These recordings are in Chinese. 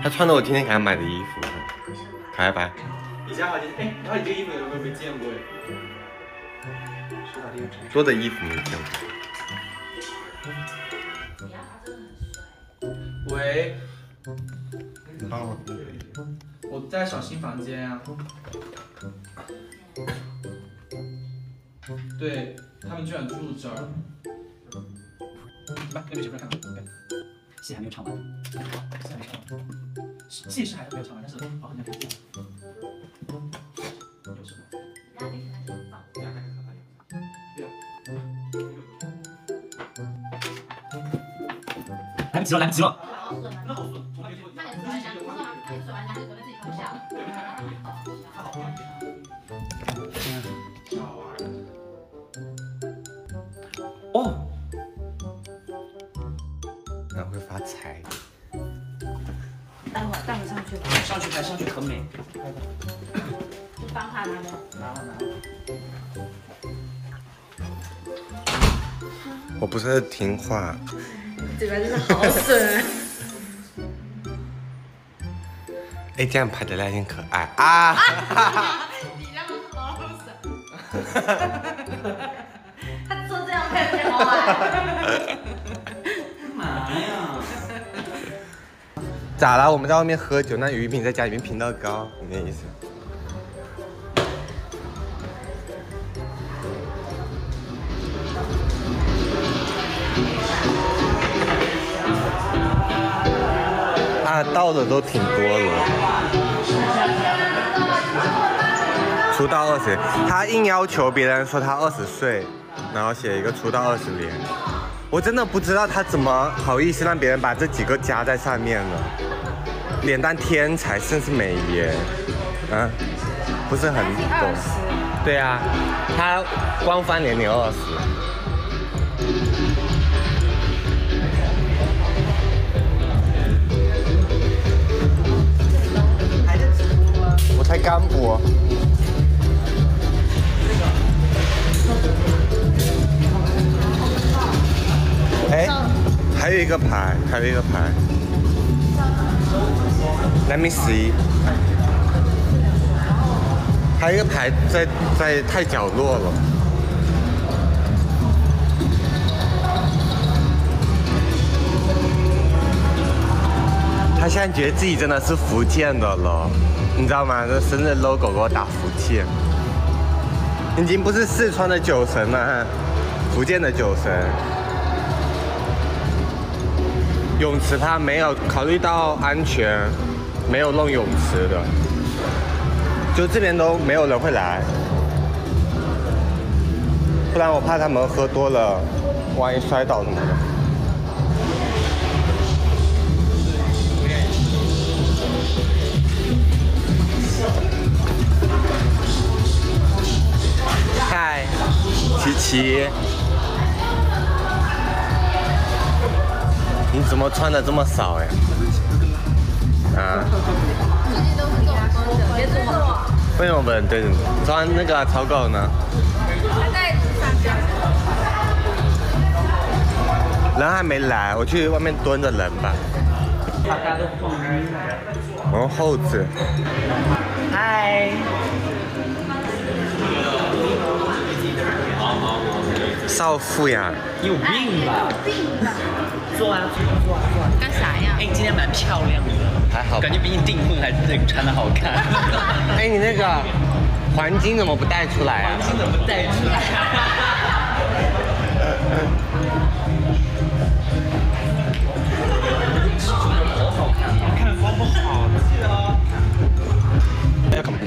他穿的我今天给他买的衣服，可爱吧？你家好像哎，然后你这个衣服有没有没见过哎？多的衣服没见过。喂。哦。我在小新房间啊。对他们居然住这儿。来，那边媳妇看。戏还没有唱完。戏还没唱完。戏是还没有唱完，但是好像可以这样。有什么？来不及了，来不及了。上去拍，上去可美。你帮他拿吗？拿了，拿了。我不是听话。嘴巴真的好损。哎，这样拍的那挺可爱啊！你这样好损。他做这样拍的好玩。干嘛呀？咋了？我们在外面喝酒，那于品在家里面频道高，你那意思？啊，到的都挺多了，出道二十，他硬要求别人说他二十岁，然后写一个出道二十年，我真的不知道他怎么好意思让别人把这几个加在上面了，脸蛋天才甚至美颜，嗯，不是很懂，对啊，他官方年龄二十。我才刚播。哎，还有一个牌，还有一个牌。Let me see。还有一个牌在在太角落了。他现在觉得自己真的是福建的了。你知道吗？这生日 logo 给我打福建，已经不是四川的酒神了，福建的酒神。泳池他没有考虑到安全，没有弄泳池的，就这边都没有人会来，不然我怕他们喝多了，万一摔倒什么的。嗨，琪琪，你怎么穿的这么少呀？啊？为什么不能对着你？穿那个草狗呢？人还没来，我去外面蹲着人吧。哦，猴子。嗨。少妇呀，你有病吧？有病吧？坐啊做啊坐啊坐啊！干啥呀？哎，你今天蛮漂亮的，还好，感觉比你订婚还那个穿的好看。哎，你那个黄金怎么不带出来啊？黄金怎么不带出来？好好看，看光不好。要干嘛？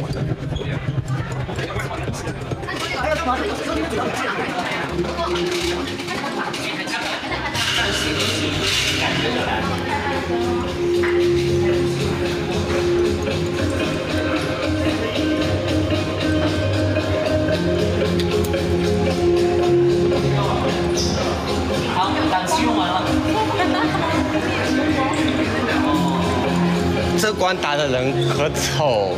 还好，档期用完了。光打的人可丑，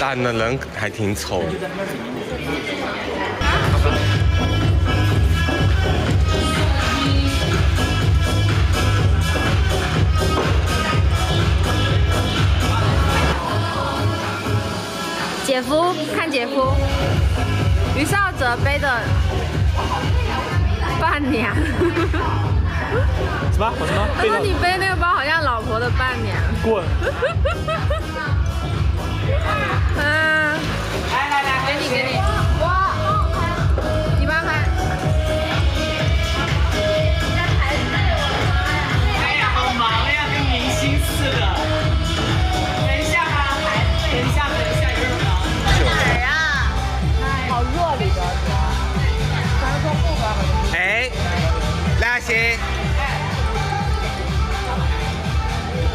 打的人还挺丑姐夫，看姐夫，于少哲背的伴娘。什么？我什么？他说你背那个包好像老婆的伴娘。滚！嗯，来来来，给你给你。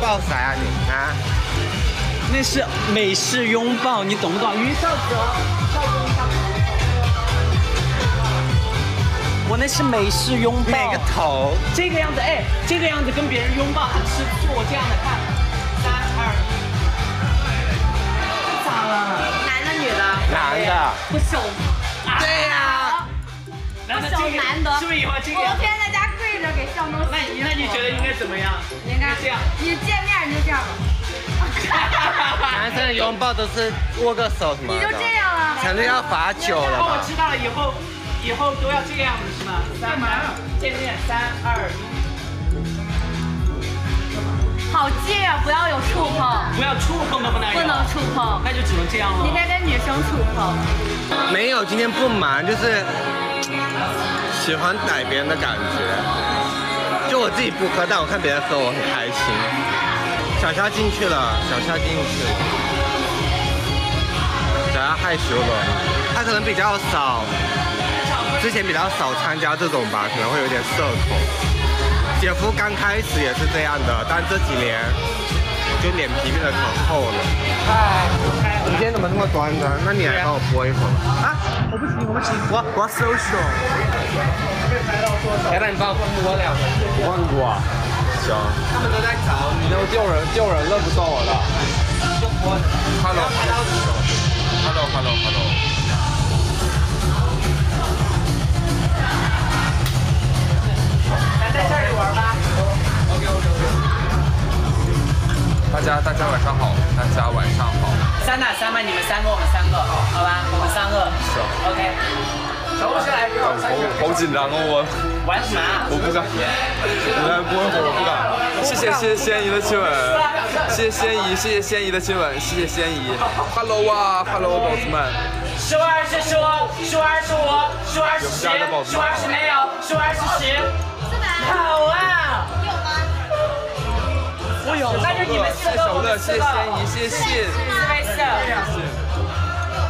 抱啥呀你啊？那是美式拥抱，你懂不懂？于少哲，我那是美式拥抱。哪个头？这个样子，哎，这个样子跟别人拥抱很吃醋。我这样的看，三二一，咋了？男的女的？男的。不手。对呀。手这个难得。是不是以后这个我样子？天天在家跪着给。那你那你觉得应该怎么样？应该这样。你见面你就这样吧。男生拥抱都是握个手什么的。你就这样了，反正要罚酒了哦，我？知道了，以后以后都要这个样子是吗？干嘛？见面，三二一，好近啊！不要有触碰，不要触碰都不能，不能触碰。那就只能这样了。你可以跟女生触碰。没有，今天不忙，就是喜欢逮别人的感觉。就我自己不喝，但我看别人喝，我很开心。小夏进去了，小夏进去了。小夏害羞了，他可能比较少，之前比较少参加这种吧，可能会有点社恐。姐夫刚开始也是这样的，但这几年就脸皮变得可厚了。嗨，你今天怎么这么端庄？那你来帮我剥一会儿吧。啊，我不行，我不行，我我要 social。要不然你帮我剥两个。万古啊，行，他们都在找你。那我丢人丢人了，不算我的。Hello，Hello，Hello，Hello。紧张哦，我玩什么啊？我不敢，我来播一会儿，我不敢。谢谢谢谢仙姨的亲吻，谢谢仙姨，谢谢仙姨的亲吻，谢谢仙姨。Hello 啊，Hello 宝子们。数二是数，数二是五，数二是十，有家的宝子数二是没有，数二是十。好啊！有吗？我有，那就你们四个，谢谢小乐，我们四个。谢谢仙姨，谢谢信。四四。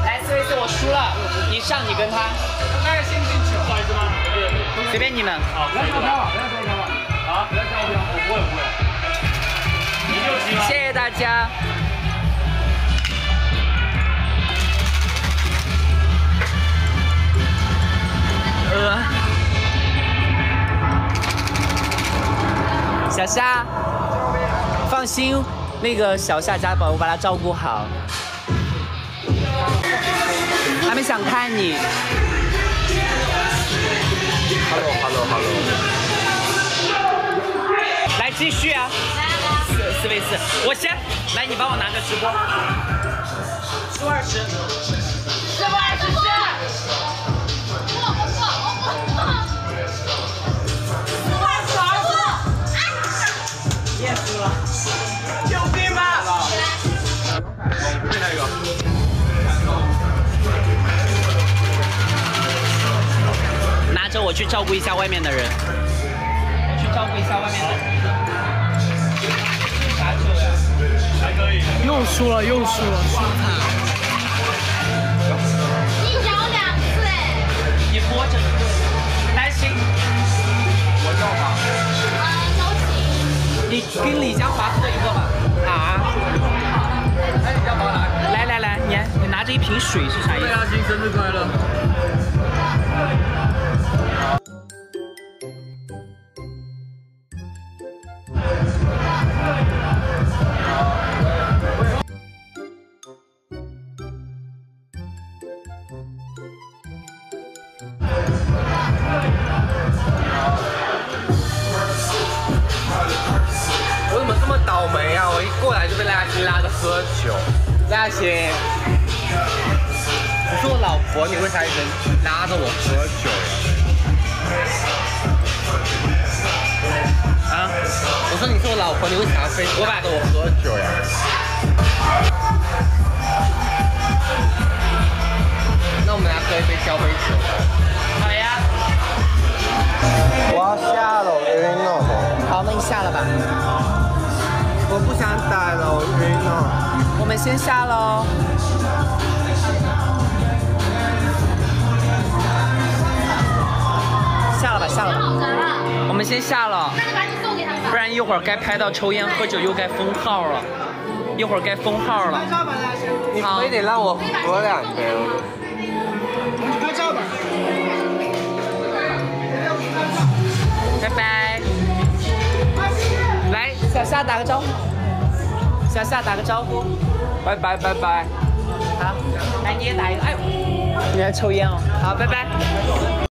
来，四位四，我输了，你上，你跟他。那个先进去，不好意思吗？随便你们。好，不要跳票啊！不要跳票啊！好，不要跳票，我不会，不会。你就。谢谢大家。呃。小夏，放心，那个小夏家宝，我把他照顾好。他们想看你。Hello Hello Hello。来继续啊！四四 v 四，我先来，你帮我拿个直播。输二十，拿着我去照顾一下外面的人，我去照顾一下外面的人。啥酒呀？还可以。又输了，又输了，输惨了。你摇两次哎。你播着。呢。来，行。我叫他。啊，周琦。你跟李佳华喝一个吧。啊。哎，你要不要拿？来来来，你你拿着。一瓶水是啥意思？阿金生日快乐！喝酒。那些，你是我老婆，你为啥一直拉着我喝酒呀？啊？我说你是我老婆，你为啥非我拉着我喝酒呀？那我们来喝一杯交杯酒。好呀，我要下了，我晕了。好，那你下了吧。我不想打了，我晕了。我们先下喽。下了吧，下了吧。我们先下了，不。然一会儿该拍到抽烟喝酒又该封号了，一会儿该封号了。你非得让我喝两杯。夏打个招呼。小夏打个招呼。拜拜拜拜。好，来你也打一个。哎呦，你在抽烟哦。好，拜拜。